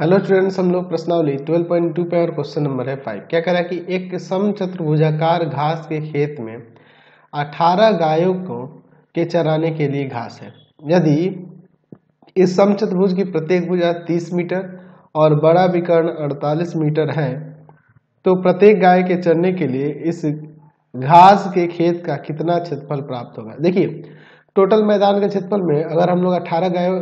Hello students, हम लोग प्रश्नावली 12.2 पे और क्वेश्चन नंबर है फाइव। क्या है कि एक सम चतुर्भुजाकार घास के खेत में 18 गायों को के चराने के लिए घास है। यदि इस सम चतुर्भुज की प्रत्येक भुजा 30 मीटर और बड़ा विकर्ण 48 मीटर है तो प्रत्येक गाय के चरने के लिए इस घास के खेत का कितना क्षेत्रफल प्राप्त होगा? देखिए, टोटल मैदान के क्षेत्रफल में अगर हम लोग 18 गायों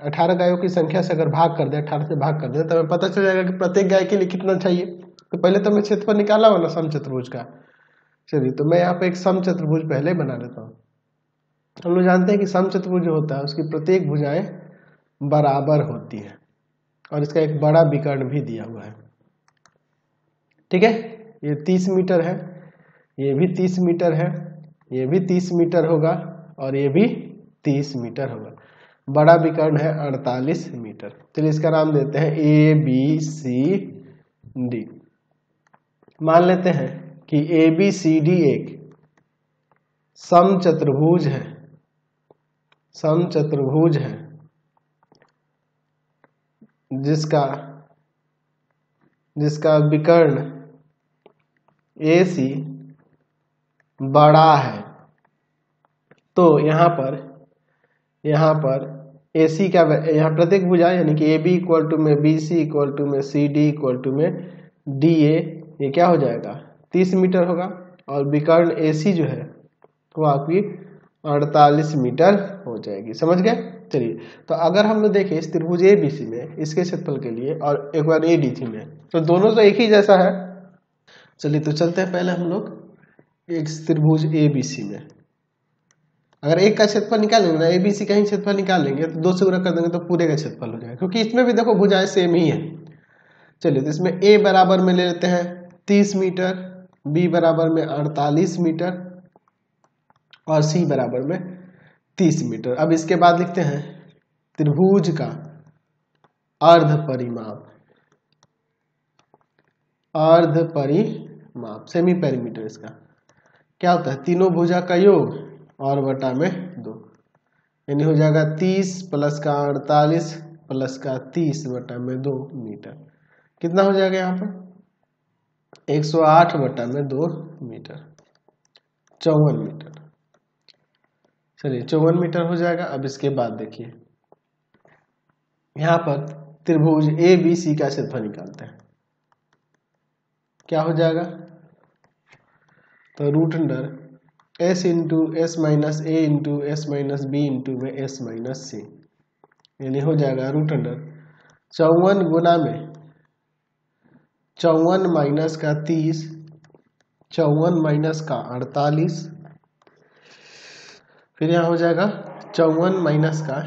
अठारह गायों की संख्या से अगर भाग कर दे, अठारह से भाग कर दे तो हमें पता चल जाएगा कि प्रत्येक गाय के लिए कितना चाहिए। तो पहले तो मैं क्षेत्रफल निकाला हुआ ना, सम चतुर्भुज का। चलिए तो मैं यहाँ पे एक सम चतुर्भुज पहले बना लेता हूँ। हम लोग जानते हैं कि सम चतुर्भुज जो होता है, उसकी प्रत्येक भुजाएँ बराबर होती है। और इसका एक बड़ा विकर्ण भी दिया हुआ है। ठीक है? ये तीस मीटर है, ये भी तीस मीटर है, ये भी तीस मीटर होगा, और ये भी तीस मीटर होगा। बड़ा विकर्ण है 48 मीटर। चलिए इसका नाम देते हैं ए बी सी डी मान लेते हैं कि ए बी सी डी एक सम चतुर्भुज है। सम चतुर्भुज है। जिसका जिसका विकर्ण ए सी बड़ा है। तो यहाँ पर यहाँ पर ए सी का यहाँ प्रत्येक भुजा यानी कि ए बी इक्वल टू में बी सी इक्वल टू में सी डी इक्वल टू में डी ए ये क्या हो जाएगा? तीस मीटर होगा और विकर्ण ए सी जो है, वो आपकी अड़तालीस मीटर हो जाएगी। समझ गए? चलिए तो अगर हम लोग देखें इस त्रिभुज ए बी सी में, इसके क्षेत्रफल के लिए और एक बार ए डी थी में तो दोनों तो एक ही जैसा है। चलिए तो चलते हैं पहले हम लोग एक त्रिभुज ए बी सी में। अगर एक का क्षेत्रफल निकालेंगे ना एबीसी का ही क्षेत्रफल निकाल लेंगे तो दो से गुना कर देंगे तो पूरे का क्षेत्रफल हो जाएगा। क्योंकि इसमें भी देखो भुजाएँ सेम ही है। चलिए तो इसमें ए बराबर में ले लेते हैं तीस मीटर बी बराबर में अड़तालीस मीटर और सी बराबर में तीस मीटर। अब इसके बाद लिखते हैं, त्रिभुज का अर्ध परिमाप। अर्ध परिमाप सेमी पेरीमीटर इसका। क्या होता है? तीनों भुजा का योग और बटा में दो। यानी हो जाएगा तीस प्लस का अड़तालीस प्लस का तीस बटा में दो मीटर। कितना हो जाएगा यहाँ पर? एक सौ आठ बटा में दो मीटर। चौवन मीटर। चलिए, चौवन मीटर हो जाएगा। अब इसके बाद देखिए। यहाँ पर त्रिभुज ए, बी, सी का क्षेत्रफल निकालते हैं। क्या हो जाएगा? तो root under s into s minus a into s minus b into में एस माइनस सी यानी हो जाएगा रूट अंडर चौवन गुना में। चौवन माइनस का तीस। चौवन माइनस का अड़तालीस। फिर यहाँ हो जाएगा चौवन माइनस का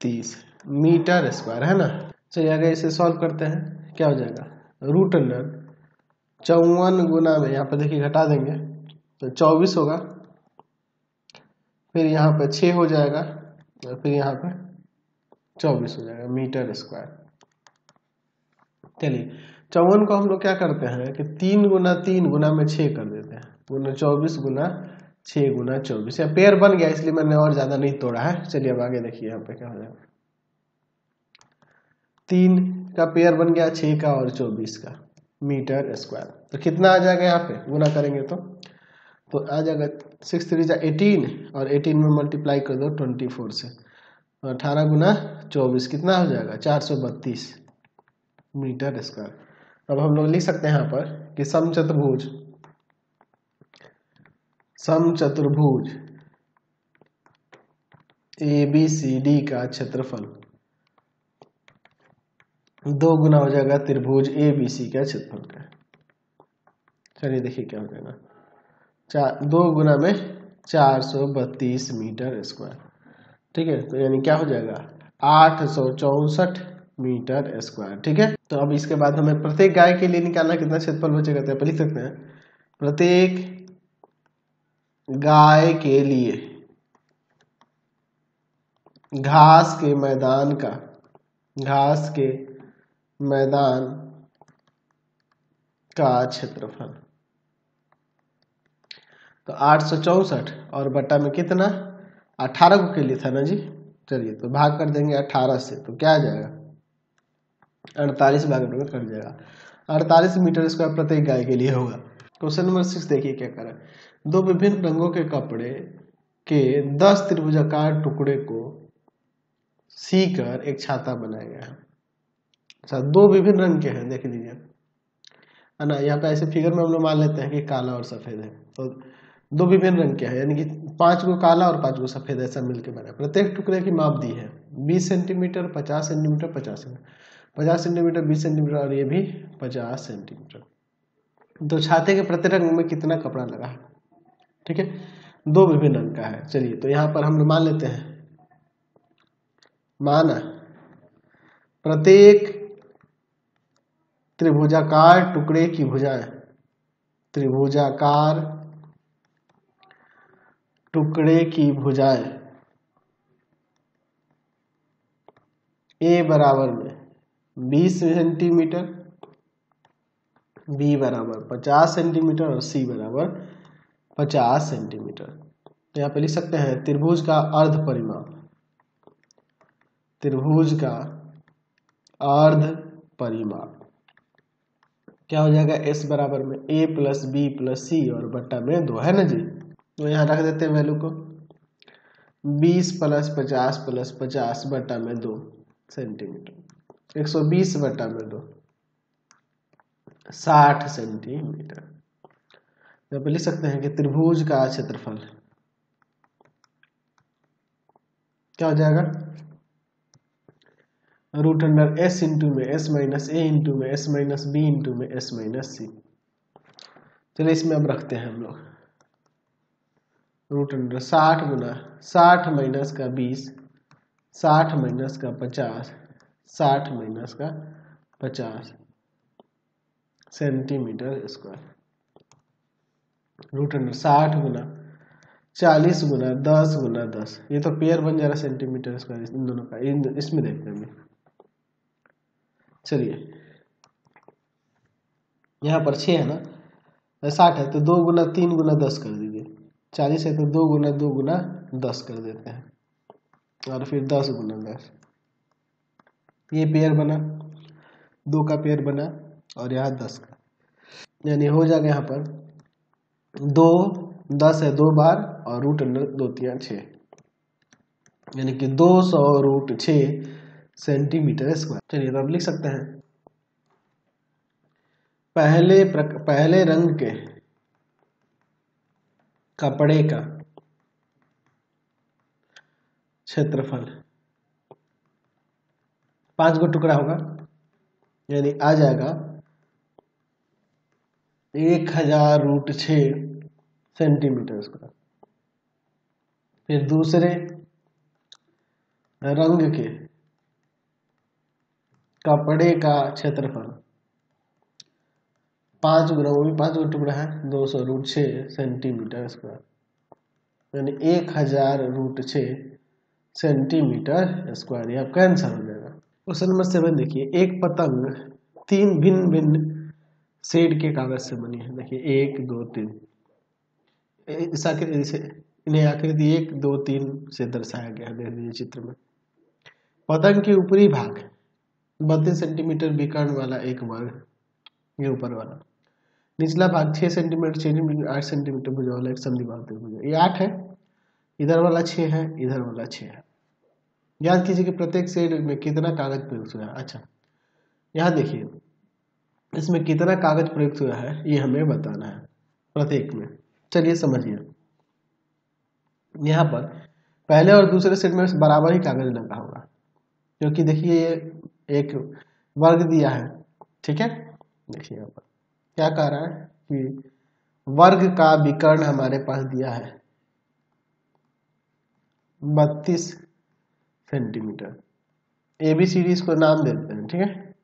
तीस। मीटर स्क्वायर है ना? चलिए अगर इसे सॉल्व करते हैं। क्या हो जाएगा? रूट अंडर चौवन गुना में, यहाँ पर देखिए घटा देंगे। तो चौबीस होगा। फिर यहाँ पे छ हो जाएगा और फिर यहाँ पे चौबीस हो जाएगा, मीटर स्क्वायर। चलिए, चौवन को हम लोग क्या करते हैं कि तीन गुना तीन गुना में छः कर देते हैं। गुना चौबीस गुना छः गुना चौबीस। या पेयर बन गया, इसलिए मैंने और ज़्यादा नहीं तोड़ा है। चलिए अब आगे देखिए यहाँ पे क्या हो जाएगा। तीन का पेयर बन गया छः का और चौबीस का मीटर स्क्वायर। तो कितना आ जाएगा यहाँ पे? गुना करेंगे तो तो आ जाएगा सिक्स थ्री जा एटीन और एटीन में मल्टीप्लाई कर दो ट्वेंटी फोर से। और अठारह गुना चौबीस कितना हो जाएगा? चार सौ बत्तीस मीटर स्क्वायर अब हम लोग लिख सकते हैं यहाँ पर कि सम चतुर्भुज सम चतुर्भुज ए बी सी डी का क्षेत्रफल। दो गुना हो जाएगा त्रिभुज ए बी सी का क्षेत्रफल। का चलिए देखिए क्या हो जाएगा। चार, दो गुना में चार सौ बत्तीस मीटर स्क्वायर। ठीक है तो यानी क्या हो जाएगा? आठ सौ चौसठ मीटर स्क्वायर। ठीक है तो अब इसके बाद हमें प्रत्येक गाय के लिए निकालना कितना क्षेत्रफल बचेगा तो लिख सकते हैं। प्रत्येक गाय के लिए घास के मैदान का, घास के मैदान का क्षेत्रफल। तो आठ सौ चौसठ और बट्टा में कितना? अठारह को के लिए था ना जी? चलिए तो भाग कर देंगे अठारह से तो क्या आ जाएगा? अड़तालीस भाग में कट जाएगा। अड़तालीस मीटर स्क्वायर प्रत्येक गाय के लिए होगा। क्वेश्चन नंबर सिक्स देखिए क्या करें। दो विभिन्न रंगों के कपड़े के दस त्रिभुजाकार टुकड़े को सी कर एक छाता बनाया गया है। अच्छा दो विभिन्न रंग के हैं, देख लीजिए। है ना, यहाँ पे ऐसे फिगर में हम लोग मान लेते हैं कि काला और सफ़ेद है। तो दो विभिन्न रंग के हैं, यानी कि पाँच को काला और पाँच को सफ़ेद, ऐसा मिलकर बना प्रत्येक टुकड़े की माप दी है। बीस सेंटीमीटर, पचास सेंटीमीटर पचास सेंटीमीटर। पचास सेंटीमीटर, बीस सेंटीमीटर और ये भी पचास सेंटीमीटर। तो छाते के प्रत्येक रंग में कितना कपड़ा लगा? है ठीक है? दो विभिन्न रंग का है। चलिए तो यहाँ पर हम मान लेते हैं। माना, प्रत्येक त्रिभुजाकार टुकड़े की भुजाएँ, त्रिभुजाकार टुकड़े की भुजाएँ। ए बराबर में 20 सेंटीमीटर, बी बराबर 50 सेंटीमीटर और सी बराबर 50 सेंटीमीटर। तो यहाँ पे लिख सकते हैं त्रिभुज का अर्ध परिमाप त्रिभुज का अर्ध परिमाप क्या हो जाएगा? एस बराबर में a plus b plus c और बट्टा में दो, है ना जी? तो यहाँ रख देते हैं वैल्यू को। बीस प्लस पचास प्लस पचास बटा में दो सेंटीमीटर एक सौ बीस बट्टा में दो। साठ सेंटीमीटर यहाँ पे लिख सकते हैं कि त्रिभुज का क्षेत्रफल। क्या हो जाएगा? रूट अंडर एस इंटू में एस माइनस ए इंटू में एस माइनस बी इंटू में एस माइनस सी चलिए इसमें अब रखते हैं हम लोग। रूट अंडर साठ गुना साठ माइनस का बीस, साठ माइनस का पचास, साठ माइनस का पचास सेंटीमीटर स्क्वायर। रूट अंडर साठ गुना चालीस गुना दस गुना दस। ये तो पेयर बन जा रहा सेंटीमीटर स्क्वायर इन दोनों का। इन इसमें देखते हैं चलिए। यहाँ पर छः है ना? साठ है तो दो गुना तीन गुना दस कर दीजिए। चालीस है तो दो गुना दो गुना दस कर देते हैं। और फिर दस गुना दस। ये पेयर बना। दो का पेयर बना और यहाँ दस का। यानी हो जाएगा यहाँ पर दो दस है दो बार और रूट अंडर दो तिया छ। यानी कि दो सौ रूट छ सेंटीमीटर स्क्वायर चलिए तो अब लिख सकते हैं। पहले प्रक, पहले रंग के कपड़े का क्षेत्रफल। पाँच गो टुकड़ा होगा, यानी आ जाएगा एक हज़ार रूट छ सेंटीमीटर स्क्वायर फिर दूसरे रंग के कपड़े का क्षेत्रफल। पाँच गुना वो भी पाँच गो टुकड़ा है, दो सौ रूट छ सेंटीमीटर स्क्वायर यानी एक हज़ार रूट छ सेंटीमीटर स्क्वायर ये आपका आंसर हो जाएगा। क्वेश्चन नंबर सेवन देखिए, एक पतंग तीन भिन्न भिन्न शेड के कागज़ से बनी है। देखिए, एक, दो, तीन। इस आकृति से इन्हें आकृति एक, दो, तीन से दर्शाया गया है, देख लीजिए चित्र में। पतंग के ऊपरी भाग, बत्तीस सेंटीमीटर विकर्ण वाला एक वर्ग, ये ऊपर वाला। निचला भाग छह सेंटीमीटर छह सेंटीमीटर आठ सेंटीमीटर भुजा वाला एक समद्विबाहु भुजा ये आठ है, इधर वाला छह है, इधर वाला छह है। याद कीजिए कि प्रत्येक सेड में कितना कागज़ प्रयुक्त हुआ है। अच्छा यहाँ देखिए, इसमें कितना कागज़ प्रयुक्त हुआ है, ये हमें बताना है, प्रत्येक में। चलिए समझिए। यहाँ पर पहले और दूसरे सेट में बराबर ही कागज़ लगा होगा, क्योंकि देखिए ये एक वर्ग दिया है, ठीक है? देखिए यहाँ पर। क्या कह रहा है? कि वर्ग का विकर्ण हमारे पास दिया है। बत्तीस centimetre. A B C D इसको नाम देते हैं, ठीक है?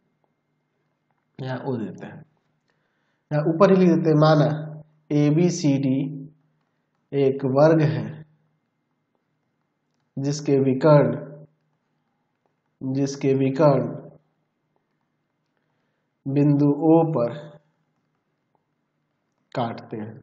यहाँ ओ देते हैं। यहाँ ऊपर ही लिख देते हैं, माना ए बी सी डी एक वर्ग है, जिसके विकर्ण जिसके विकर्ण बिंदु O पर काटते हैं।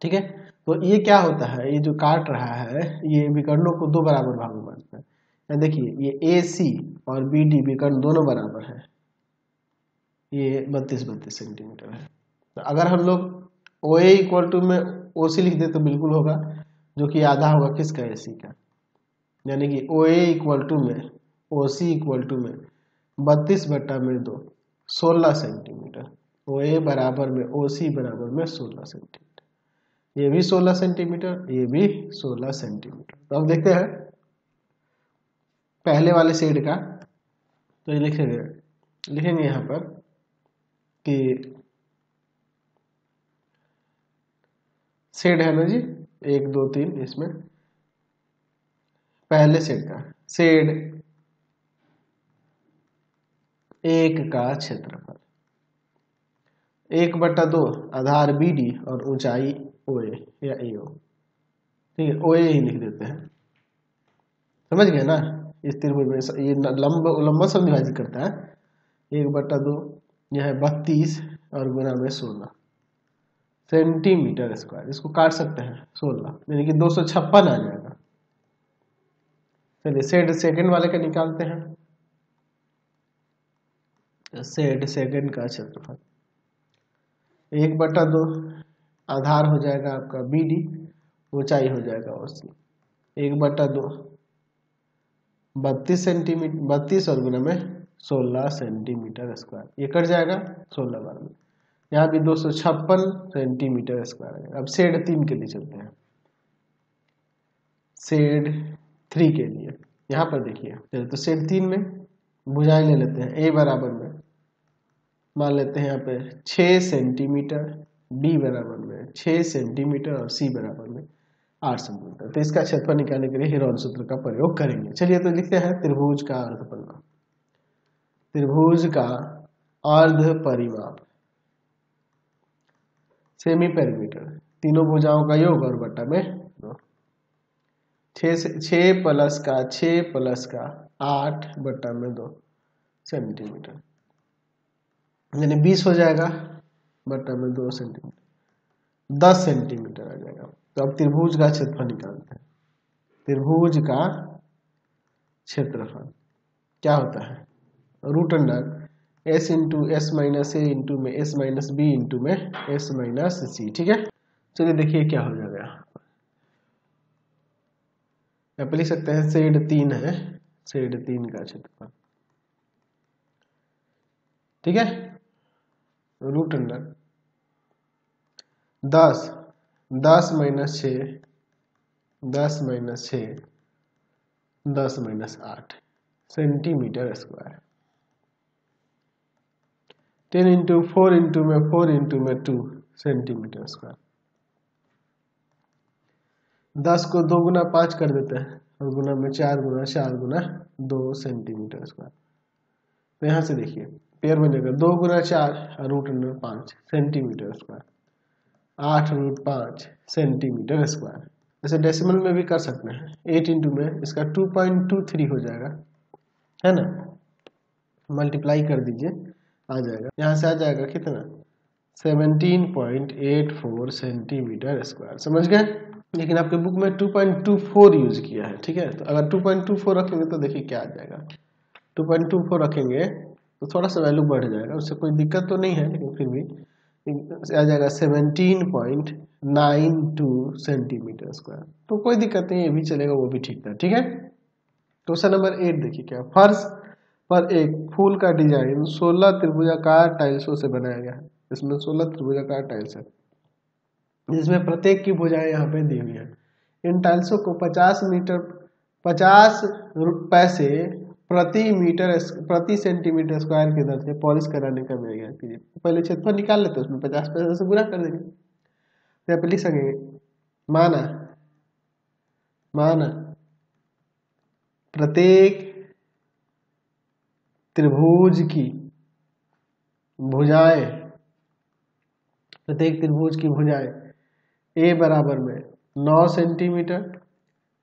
ठीक है? तो ये क्या होता है? ये जो काट रहा है, ये विकर्णों को दो बराबर भाग में बांटता है। देखिए, ये ए सी और बी डी विकर्ण दोनों बराबर है। ये बत्तीस बत्तीस सेंटीमीटर है। तो अगर हम लोग ओ ए इक्वल टू में ओ सी लिख दे तो बिल्कुल होगा, जो कि आधा होगा किसका? ए सी का। यानी कि ओ ए इक्वल टू में ओ सी इक्वल टू में बत्तीस बट्टा में दो। सोलह सेंटीमीटर। ओ ए बराबर में, ओ सी बराबर में सोलह सेंटीमीटर। ये भी सोलह सेंटीमीटर, ये भी सोलह सेंटीमीटर। तो अब देखते हैं। पहले वाले शेड का तो ये लिखेंगे लिखेंगे यहाँ पर कि शेड है ना जी? एक, दो, तीन, इसमें। पहले सेड का। सेड एक का क्षेत्रफल। एक बट्टा दो, आधार बी डी और ऊंचाई ओ ए या ए ओ ठीक है ओ ए ही लिख देते हैं। समझ गए ना? इस त्रिभुज में ये लंब लंबा सब विभाजित करता है। एक बट्टा दो, यह है बत्तीस और गुना में सोलह। सेंटीमीटर स्क्वायर, इसको काट सकते हैं, सोलह। यानी कि दो सौ छप्पन आ जाएगा। चलिए सेकंड वाले का निकालते हैं। सेड, सेकंड का क्षेत्रफल एक बटा दो, आधार हो जाएगा आपका बी डी ऊंचाई हो जाएगा और सी एक बटा दो, बत्तीस सेंटीमीटर बत्तीस और गुना में सोलह सेंटीमीटर स्क्वायर ये कट जाएगा सोलह बार में। यहाँ भी दो सौ छप्पन सेंटीमीटर स्क्वायर अब सेड तीन के लिए चलते हैं। सेड थ्री के लिए। यहाँ पर देखिए तो सेड तीन में भुजाएँ ले लेते हैं। ए बराबर में। मान लेते हैं यहाँ पे छ सेंटीमीटर बी बराबर में छ सेंटीमीटर और सी बराबर में आठ सेंटीमीटर तो इसका क्षेत्रफल निकालने के लिए हिरोन सूत्र का प्रयोग करेंगे। चलिए तो लिखते हैं त्रिभुज का अर्ध परिमाप त्रिभुज का अर्ध परिमाप सेमी पेरीमीटर तीनों भुजाओं का योग और बट्टा में दो। छ प्लस का छ प्लस का आठ बट्टा में दो सेंटीमीटर। यानी बीस हो जाएगा बट्टा में दो सेंटीमीटर। दस सेंटीमीटर आ जाएगा। तो अब त्रिभुज का क्षेत्रफल निकालते हैं। त्रिभुज का क्षेत्रफल क्या होता है? Root under s into s minus a into में एस माइनस बी इंटू में एस माइनस सी ठीक है? चलिए देखिए क्या हो जाएगा यहाँ पे लिख सकते हैं सेड तीन है। सेड तीन का क्षेत्रफल। ठीक है? रूट अंडर दस दस माइनस छ दस माइनस छ दस माइनस आठ centimetre square ten into four into में फोर इंटू में टू सेंटीमीटर स्क्वायर दस को दो गुना पाँच कर देते हैं और गुना में चार गुना चार गुना दो सेंटीमीटर स्क्वायर तो यहाँ से देखिए पेयर बनेगा दो गुना चार रूट अंडर पाँच सेंटीमीटर स्क्वायर आठ रूट पाँच सेंटीमीटर स्क्वायर जैसे डेसिमल में भी कर सकते हैं। एट इंटू में इसका टू पॉइंट टू थ्री हो जाएगा। है ना? मल्टीप्लाई कर दीजिए, आ जाएगा। यहाँ से आ जाएगा कितना? Seventeen point eight four centimetre square समझ गए? लेकिन आपके बुक में 2.24 यूज़ किया है, ठीक है? तो अगर 2.24 रखेंगे तो देखिए क्या आ जाएगा। 2.24 रखेंगे तो थोड़ा सा वैल्यू बढ़ जाएगा, उससे कोई दिक्कत तो नहीं है, लेकिन फिर भी आ जाएगा 17.92 सेंटीमीटर स्क्वायर तो कोई दिक्कत नहीं, ये भी चलेगा, वो भी ठीक था, ठीक है? क्वेश्चन नंबर एट देखिए क्या, फर्श पर एक फूल का डिज़ाइन 16 त्रिभुजाकार टाइल्सों से बनाया गया है। इसमें 16 त्रिभुजाकार टाइल्स है। जिसमें प्रत्येक की भुजाएँ यहाँ पे दी हुई है। इन टाइल्सों को 50 मीटर 50 पैसे प्रति मीटर प्रति सेंटीमीटर स्क्वायर के दर से पॉलिश कराने का मिल गया कीजिए पहले क्षेत्रफल निकाल लेते उसमें पचास पैसे से बुरा कर देंगे। तो यहाँ पे लिख सकेंगे, माना माना, प्रत्येक त्रिभुज की भुजाएँ, प्रत्येक त्रिभुज की भुजाएँ, ए बराबर में नौ सेंटीमीटर,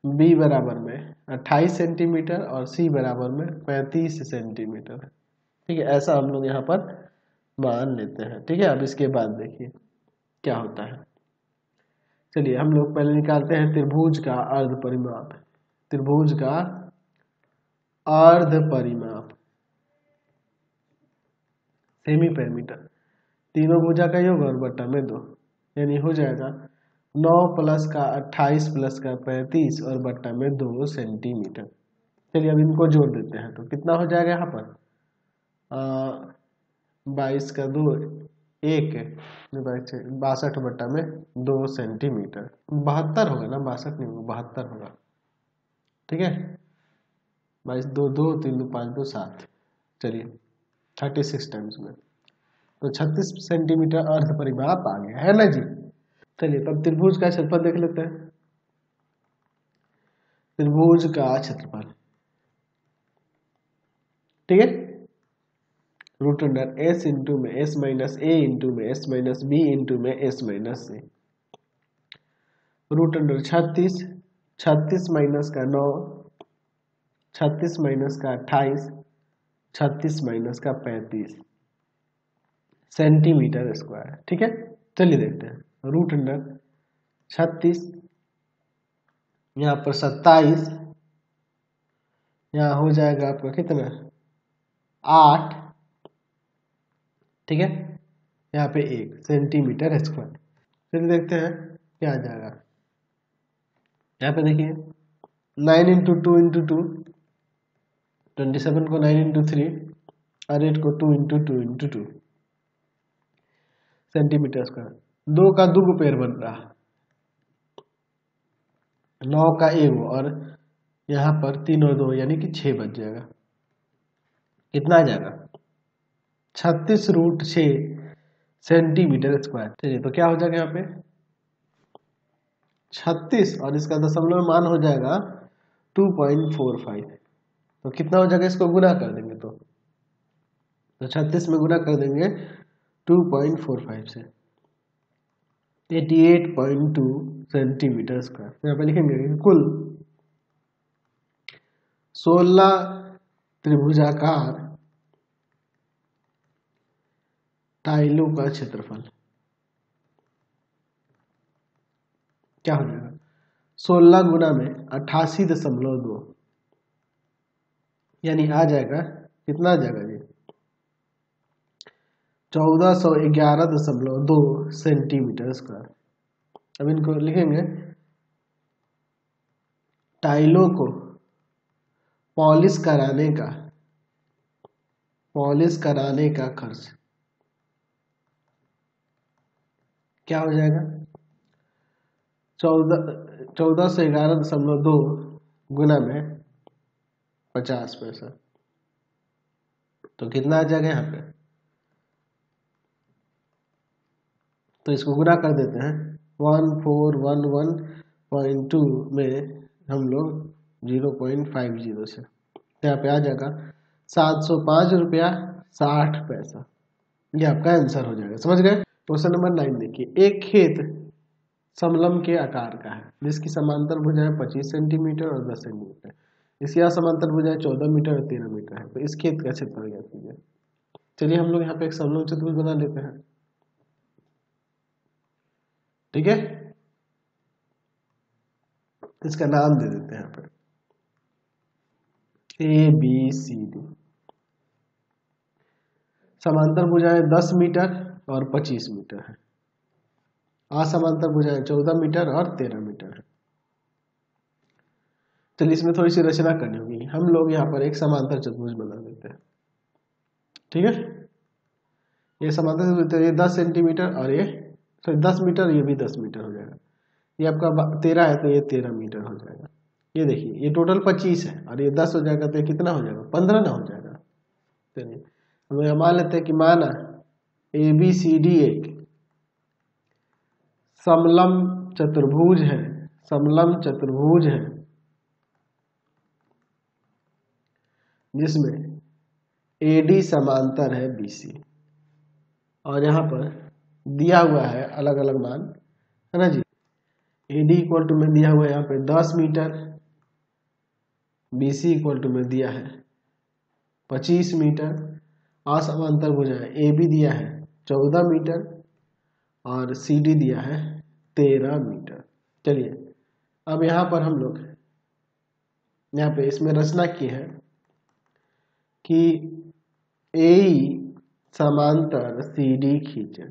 बी बराबर में 28 सेंटीमीटर और सी बराबर में 35 सेंटीमीटर। ठीक है, ऐसा हम लोग यहाँ पर मान लेते हैं। ठीक है, अब इसके बाद देखिए क्या होता है। चलिए, हम लोग पहले निकालते हैं त्रिभुज का अर्ध परिमाप। त्रिभुज का अर्ध परिमाप। सेमी पैरामीटर तीनों भुजा का योग और बट्टा में दो। यानी हो जाएगा नौ प्लस का अट्ठाईस प्लस का पैंतीस और बट्टा में दो सेंटीमीटर। चलिए अब इनको जोड़ देते हैं तो कितना हो जाएगा यहाँ पर? बाईस का दो, एक बासठ बट्टा में दो सेंटीमीटर। बहत्तर होगा ना, बासठ नहीं होगा, बहत्तर होगा। ठीक है? बाईस दो दो, तीन दो पाँच दो सात। चलिए थर्टी सिक्स टाइम्स में। तो छत्तीस सेंटीमीटर अर्ध परिमाप आ गया है ना जी? चलिए, तब त्रिभुज का क्षेत्रफल देख लेते हैं। त्रिभुज का क्षेत्रफल। ठीक है? रूट अंडर एस इंटू में एस माइनस ए इंटू में एस माइनस बी इंटू में s minus c root under छत्तीस छत्तीस माइनस का नौ, छत्तीस माइनस का अट्ठाईस, छत्तीस माइनस का पैंतीस। सेंटीमीटर स्क्वायर ठीक है? चलिए देखते हैं। रूट अंडर छत्तीस, यहाँ पर सत्ताईस, यहाँ हो जाएगा आपका कितना? आठ, ठीक है? यहाँ पे एक सेंटीमीटर स्क्वायर फिर देखते हैं, क्या आ जाएगा? यहाँ पे देखिए nine into two into two twenty seven को नाइन इंटू थ्री और एट को two into two into two centimetre square दो का दो पेड़ बन रहा नौ का एक और यहाँ पर तीन और दो, यानी कि छः बच जाएगा। कितना आ जाएगा? छत्तीस रूट छ सेंटीमीटर स्क्वायर। चलिए तो क्या हो जाएगा यहाँ पे? छत्तीस, और इसका दशमलव मान हो जाएगा टू पॉइंट फोर फाइव तो कितना हो जाएगा? इसको गुना कर देंगे तो। तो छत्तीस में गुना कर देंगे टू पॉइंट फोर फाइव से। Eighty eight point two centimetre square. यहाँ पे लिखेंगे कुल सोलह त्रिभुजाकार टाइलों का क्षेत्रफल। क्या हो जाएगा? सोलह गुना में अट्ठासी दशमलव दो। यानी आ जाएगा, कितना आ जाएगा जी? चौदह सौ ग्यारह दशमलव दो सेंटीमीटर स्क्वायर अब इनको लिखेंगे। टाइलों को पॉलिश कराने का, पॉलिश कराने का खर्च। क्या हो जाएगा? चौदह चौदह सौ ग्यारह दशमलव दो गुना में पचास पैसा। तो कितना आ जाएगा यहाँ पे? तो इसको गुना कर देते हैं। One four one one point two में हम लोग ज़ीरो पॉइंट फाइव ज़ीरो से। यहाँ पे आ जाएगा। सात सौ पाँच रुपया साठ पैसा। ये आपका आंसर हो जाएगा। समझ गए? क्वेश्चन नंबर नाइन देखिए। एक खेत समलम के आकार का है। जिसकी समांतर भुजाएँ पच्चीस सेंटीमीटर और दस सेंटीमीटर। इसकी असमांतर भुजाएँ चौदह मीटर और तेरह मीटर है। तो इस खेत का क्षेत्र ज्ञात कीजिए चलिए हम लोग यहाँ पे एक समलम चतुर्भुज बना लेते हैं। ठीक है? इसका नाम दे देते हैं यहाँ पर। ए बी सी डी समांतर भुजाएँ 10 मीटर और 25 मीटर है। असमांतर भुजाएँ 14 मीटर और 13 मीटर है। चलिए, इसमें थोड़ी सी रचना करनी होगी। हम लोग यहाँ पर एक समांतर चतुर्भुज बना देते हैं। ठीक है? ये समांतर चतुर्भुज, ये 10 सेंटीमीटर और ये सॉरी 10 मीटर, ये भी 10 मीटर हो जाएगा। ये आपका तेरह है तो ये तेरह मीटर हो जाएगा। ये देखिए, ये टोटल पच्चीस है और ये दस हो जाएगा तो ये कितना हो जाएगा? पंद्रह ना हो जाएगा। चलिए, हम मान लेते हैं कि माना ए बी सी डी एक समलम चतुर्भुज है, समलम चतुर्भुज है, जिसमें ए डी समांतर है बी सी और यहाँ पर दिया हुआ है अलग अलग मान है ना जी? डी इक्वल टू में दिया हुआ है यहाँ पे दस metre B C equal to में दिया है पच्चीस मीटर असमांतर भुजाएँ ए बी दिया है चौदह मीटर, और सी डी दिया है तेरह मीटर। चलिए, अब यहाँ पर हम लोग, यहाँ पे इसमें रचना की है कि ए समांतर सी डी खींचे।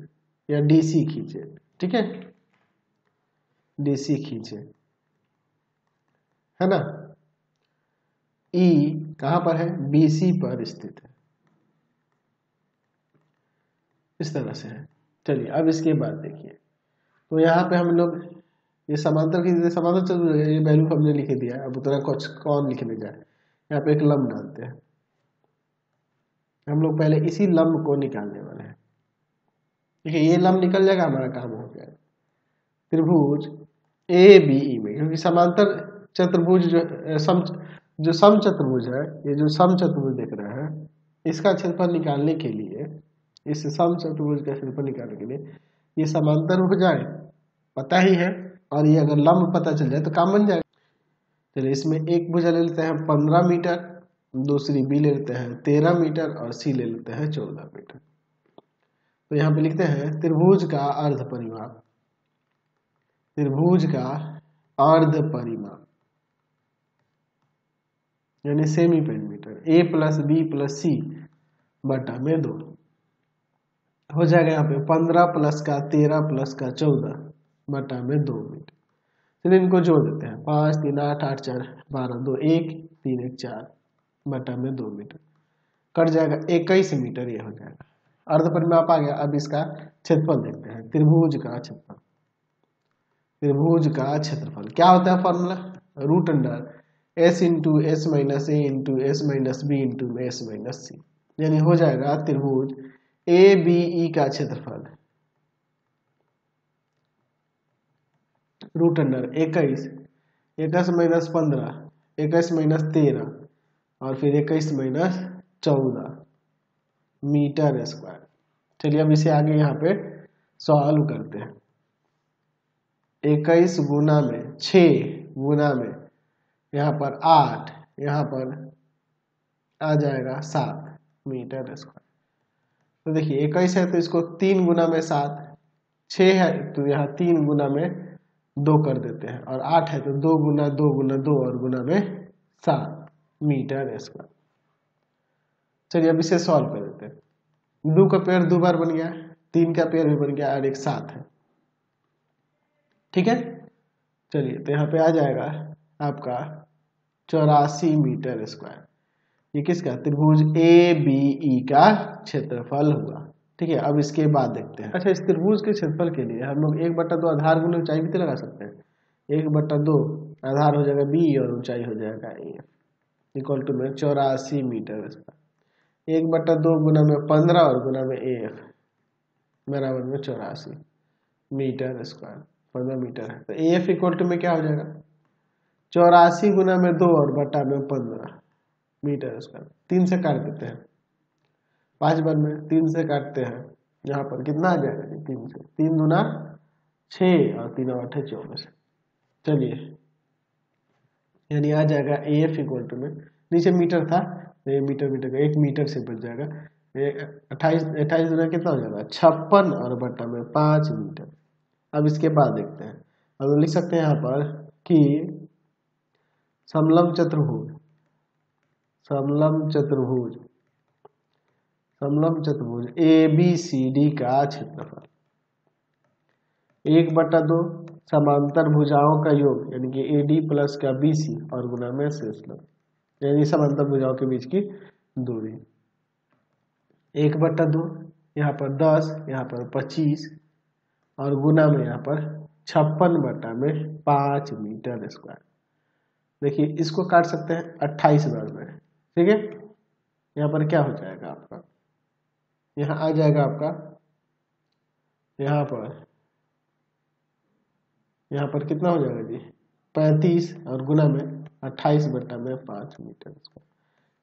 या डीसी खींचे ठीक है? डीसी खींचे है ना? ई e कहाँ पर है? बीसी पर स्थित है। इस तरह से है। चलिए, अब इसके बाद देखिए। तो यहाँ पे हम लोग, ये समांतर की समांतर चल ये वैल्यू हमने लिख दिया है। अब उतना कुछ कौन लिखने जाए यहाँ पे एक लम्ब डालते हैं। हम लोग पहले इसी लंब को निकालने वाले हैं। देखिए, ये लंब निकल जाएगा, हमारा काम हो गया। त्रिभुज ए बी ई में, क्योंकि समांतर चतुर्भुज जो सम जो सम चतुर्भुज है, ये जो सम चतुर्भुज देख रहे हैं, इसका क्षेत्रफल निकालने के लिए, इस सम चतुर्भुज का क्षेत्रफल निकालने के लिए, ये समांतर हो जाए, पता ही है, और ये अगर लंब पता चल जाए तो काम बन जाए चलिए, इसमें एक भुजा ले लेते हैं, पंद्रह मीटर, दूसरी बी ले लेते हैं, तेरह मीटर, और सी ले लेते हैं, चौदह मीटर। तो यहाँ पे लिखते हैं, त्रिभुज का अर्ध परिमाप त्रिभुज का अर्ध परिमाप यानी semi perimeter a plus b plus c बटा में दो। हो जाएगा यहाँ पे पंद्रह प्लस का तेरह प्लस का चौदह बटा में दो मीटर। चलिए इनको जोड़ देते हैं। पाँच, तीन, आठ आठ, चार, बारह, दो, एक, तीन, एक, चार बटा में दो मीटर। कट जाएगा, इक्कीस मीटर ये हो जाएगा। अर्ध परिमाप आ गया अब इसका क्षेत्रफल देखते हैं। त्रिभुज का क्षेत्रफल। त्रिभुज का क्षेत्रफल। क्या होता है formula root under s into s minus a into s minus b into s minus c यानी हो जाएगा त्रिभुज ए बी ई का क्षेत्रफल। रूट अंडर इक्कीस। इक्कीस माइनस पंद्रह। इक्कीस माइनस तेरह। और फिर इक्कीस माइनस चौदह। Metre square. चलिए अब इसे आगे यहाँ पे सॉल्व करते हैं। इक्कीस गुना में छ गुना में, यहाँ पर आठ, यहाँ पर आ जाएगा सात मीटर स्क्वायर। तो देखिए, इक्कीस है तो इसको तीन गुना में सात छ है तो यहाँ तीन गुना में दो कर देते हैं। और आठ है तो दो गुना दो गुना दो और गुना में सात मीटर स्क्वायर। चलिए अब इसे सॉल्व कर देते हैं। दो का पेड़ दो बार बन गया, तीन का पेड़ भी बन गया, और एक सात है। ठीक है? चलिए तो यहाँ पे आ जाएगा आपका चौरासी मीटर स्क्वायर ये किसका? त्रिभुज ए बी ई का क्षेत्रफल हुआ ठीक है, अब इसके बाद देखते हैं। अच्छा इस त्रिभुज के क्षेत्रफल के लिए हम लोग एक बट्टा दो आधार गुना ऊंचाई भी तो लगा सकते हैं। एक बट्टा दो आधार हो जाएगा बी और ऊंचाई हो जाएगा ए इक्वल टू में चौरासी मीटर स्क्वायर एक बट्टा दो गुना में पंद्रह और गुना में एक, बराबर में चौरासी मीटर स्क्वायर, पंद्रह मीटर है। तो ए एफ़ इक्वल टू में क्या हो जाएगा? चौरासी गुना में दो और बटा में पंद्रह मीटर स्क्वायर। तीन से काट देते हैं। पाँच बार में तीन से काटते हैं। यहाँ पर कितना आ जाएगा जी? तीन से। तीन गुना छ और तीन आठ है चौबीस। चलिए। यानी आ जाएगा ए एफ़ इक्वल टू में। नीचे मीटर था। ये मीटर मीटर का, एक मीटर से बच जाएगा। अट्ठाईस अट्ठाईस गुना कितना हो जाएगा? छप्पन और बटा में पाँच मीटर। अब इसके बाद देखते हैं। अब लिख सकते हैं यहाँ पर कि समलम चतुर्भुज समलम चतुर्भुज समलम चतुर्भुज ए बी सी डी का क्षेत्रफल। एक बटा दो समांतर भुजाओं का योग, यानी कि ए डी प्लस का बी सी और गुना में शेष लंब यानी समांतर भुजाओं के बीच की दूरी। एक बट्टा दो, यहाँ पर दस, यहाँ पर पच्चीस, और गुना में यहाँ पर छप्पन बट्टा में पाँच मीटर स्क्वायर। देखिए, इसको काट सकते हैं अट्ठाईस बार में, ठीक है? यहाँ पर क्या हो जाएगा आपका? यहाँ आ जाएगा आपका, यहाँ पर यहाँ पर कितना हो जाएगा जी? पैंतीस, और गुना में अट्ठाईस बट्टा में पाँच मीटर स्क्वायर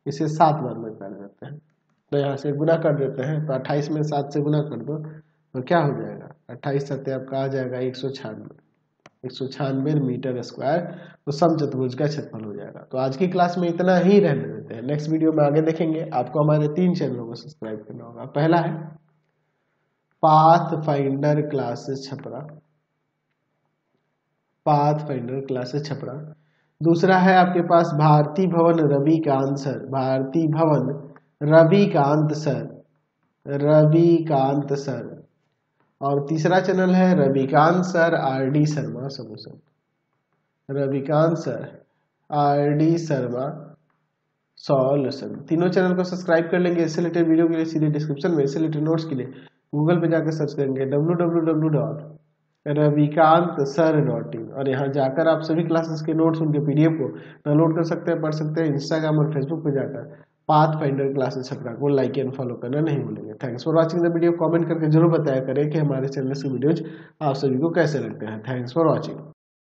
इसे सात बार में कर देते हैं। तो यहाँ से गुना कर देते हैं तो अट्ठाईस में सात से गुना कर दो तो क्या हो जाएगा? अट्ठाईस सत्य आपका आ जाएगा एक सौ छियानवे एक सौ छियानवे मीटर स्क्वायर तो सम चतुर्भुज का क्षेत्रफल हो जाएगा। तो आज की क्लास में इतना ही रहने देते हैं। नेक्स्ट वीडियो में आगे देखेंगे। आपको हमारे तीन चैनलों को सब्सक्राइब करना होगा। पहला है Path Finder Classes Chhapra. Path Finder Classes Chhapra. दूसरा है आपके पास भारती भवन रवि का आंसर भारती भवन रविकांत सर। रविकांत सर। और तीसरा चैनल है Ravikant sir, R D Sharma solution Ravikant sir, R D Sharma solution. तीनों चैनल को सब्सक्राइब कर लेंगे। इससे रिलेटेड वीडियो के लिए सीधे डिस्क्रिप्शन में, इससे रिलेटेड नोट्स के लिए गूगल पे जाकर सर्च करेंगे W W W dot Ravikant sir dot in और यहाँ जाकर आप सभी क्लासेस के नोट्स उनके पीडीएफ को डाउनलोड कर सकते हैं, पढ़ सकते हैं इंस्टाग्राम और फेसबुक पर जाकर। पाथ फाइंडर क्लासेस सत्रह को लाइक एंड फॉलो करना नहीं भूलेंगे। Thanks for watching the video comment करके ज़रूर बताया करें कि हमारे चैनल से वीडियोज़ आप सभी को कैसे लगते हैं। Thanks for watching